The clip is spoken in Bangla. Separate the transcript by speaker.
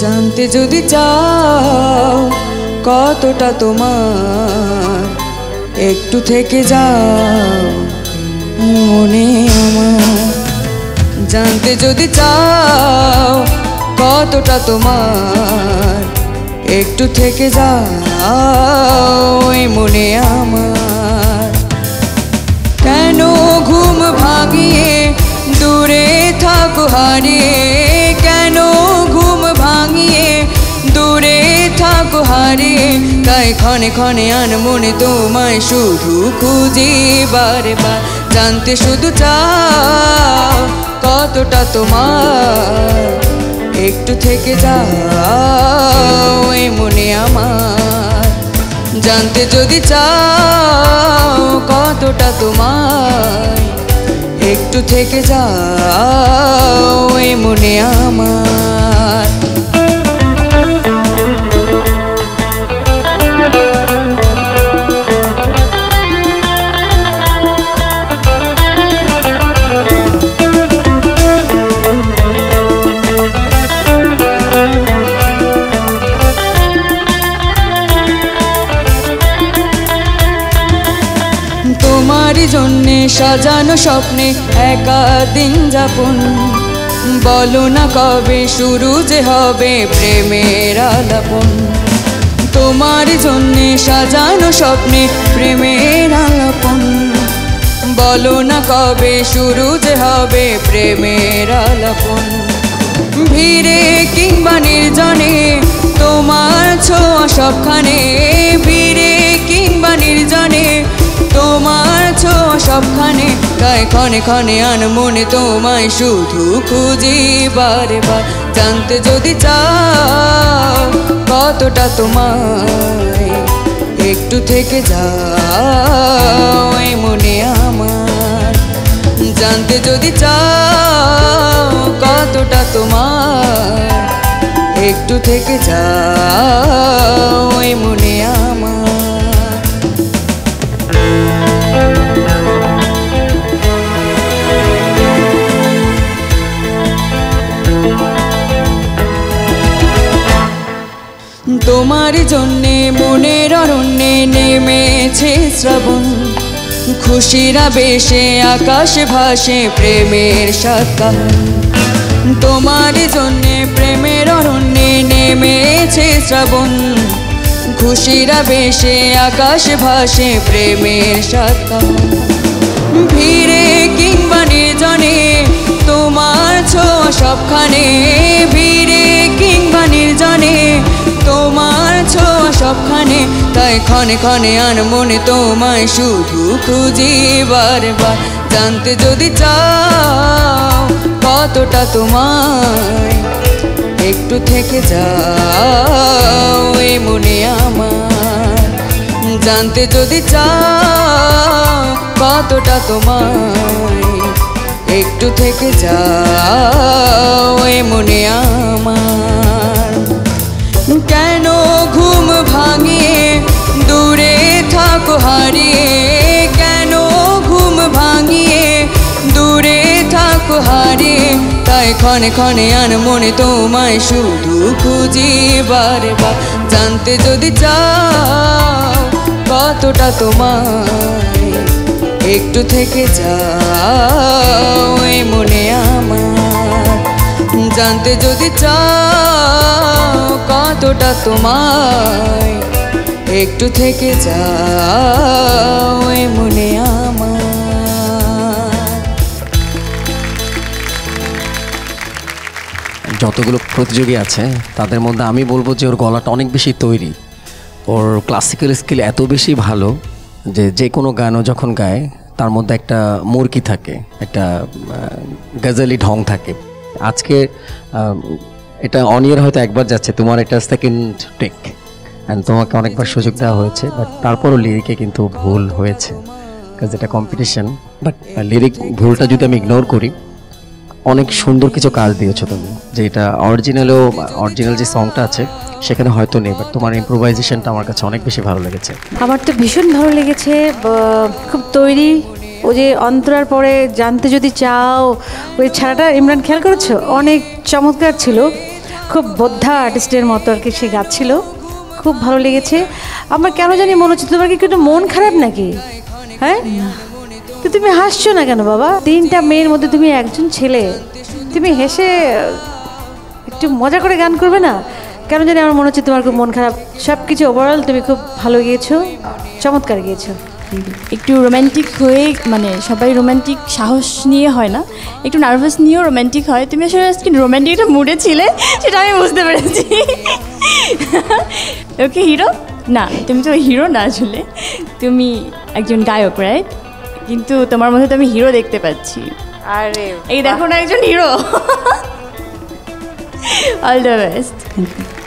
Speaker 1: জানতে যদি চাও কতটা তোমার, একটু থেকে যাও মনে আমার। জানতে যদি চাও কতটা তোমার, একটু থেকে যাও মনে আমার। কেন ঘুম ভাঙিয়ে দূরে থাকো হারিয়ে ক্ষণে ক্ষণে আনমনে তোমায় শুধু খুঁজি বারে বার জানতে শুধু চাও কতটা তোমার। একটু থেকে যাও এই মনে আমার। জানতে যদি চাও কতটা তোমার। একটু থেকে যাও এই মনে আমার। তোমারই জন্যে সাজানো স্বপ্নে একা দিন যাপন। বলো না কবে শুরু যে হবে প্রেমের আলাপন। তোমার জন্যে সাজানো স্বপ্নে প্রেমের আলাপন। বলো না কবে শুরু যে হবে প্রেমের আলাপন। ভিড়ে কিংবা নির্জনে তোমার ছোঁয়া সবখানে সবখানে তাই ক্ষণে ক্ষণে আনমনে তোমায় শুধু খুঁজি বারে বার। জানতে যদি চাও কতটা তোমায়, একটু থেকে যাও মনে আমার। জানতে যদি চাও কতটা তোমার একটু থেকে যাও তোমার জন্যে মনের অরণ্যে নেমেছে শ্রাবণ। খুশিরা বেশে আকাশ ভাসে প্রেমের সাকা তোমার জন্যে প্রেমের অরণ্যে নেমেছে শ্রাবণ। খুশিরা বেশে আকাশ ভাসে প্রেমের সাকা ভিড়ে কিংবা নির্জনে তোমার ছোঁয়া সবখানে। ভিড়ে কিংবা নির্জনে তাই ক্ষণে ক্ষণে আনমনে তোমায় শুধু খুঁজি বারবার। জানতে যদি চাও কতটা তোমায়, একটু থেকে যাও এ মনে আমার। জানতে যদি চাও কতটা তোমায়, একটু থেকে যাও এ মনে আমার। কেন ঘুম ভাঙিয়ে থাকো হারিয়ে কেন ঘুম ভাঙিয়ে? দূরে থাকো হারিয়ে, তাই ক্ষণে ক্ষণে আনমনে তোমায় শুধু খুঁজি বার জানতে যদি চাও কতটা তোমায়, একটু থেকে যাও মনে আমার। জানতে যদি চাও কতটা তোমায় একটু থেকে যাও মনে
Speaker 2: যতগুলো প্রতিযোগী আছে, তাদের মধ্যে আমি বলব যে ওর গলাটা অনেক বেশি তৈরি। ওর ক্লাসিক্যাল স্কিল এত বেশি ভালো যে যে কোনো গানও যখন গায়, তার মধ্যে একটা মুরকি থাকে, একটা গজালি ঢং থাকে। আজকে এটা অন ইয়ার হয়তো একবার যাচ্ছে, তোমার এটা সেকেন্ড টেক অ্যান্ড তোমাকে অনেকবার সুযোগ দেওয়া হয়েছে বাট তারপরও লিরিকে কিন্তু ভুল হয়েছে কাজ এটা কম্পিটিশন বাট লিরিক ভুলটা যদি আমি ইগনোর করি, অনেক সুন্দর কিছু কাজ দিয়েছ তুমি, যে এটা অরিজিনালেও অরিজিনাল যে সংটা আছে, সেখানে হয়তো নেই বাট তোমার ইম্প্রোভাইজেশনটা আমার কাছে অনেক বেশি ভালো লেগেছে।
Speaker 3: আমার তো ভীষণ ভালো লেগেছে খুব তৈরি। ও যে অন্তরার পরে জানতে যদি চাও, ওই ছাড়াটা ইমরান খেয়াল করেছ? অনেক চমৎকার ছিল। খুব বোদ্ধা আর্টিস্টের মতো আর কি সে গাচ্ছিল। খুব ভালো লেগেছে। আমার কেন জানি মনে হচ্ছে, তোমার কি একটু মন খারাপ নাকি? হ্যাঁ? তো তুমি হাসছো না কেন বাবা? তিনটা মেয়ের মধ্যে তুমি একজন ছেলে। তুমি হেসে, একটু মজা করে গান করবে না? কেন জানি আমার মনে হচ্ছে তোমার খুব মন খারাপ। সব কিছু ওভারঅল তুমি খুব ভালো গিয়েছো, চমৎকার গিয়েছো।
Speaker 4: একটু রোম্যান্টিক হয়ে মানে সবাই রোম্যান্টিক সাহস নিয়ে হয় না? একটু নার্ভাস নিয়েও রোম্যান্টিক হয়। তুমি আসলে রোম্যান্টিক একটা মুডে ছিলে, সেটা আমি বুঝতে পেরেছি। ওকে হিরো না তুমি তো হিরো না আসলে। তুমি একজন গায়ক রাইট কিন্তু তোমার মধ্যে তো আমি হিরো দেখতে পাচ্ছি।
Speaker 3: আরে
Speaker 4: এই দেখো না একজন hero all the best
Speaker 5: Entertainment.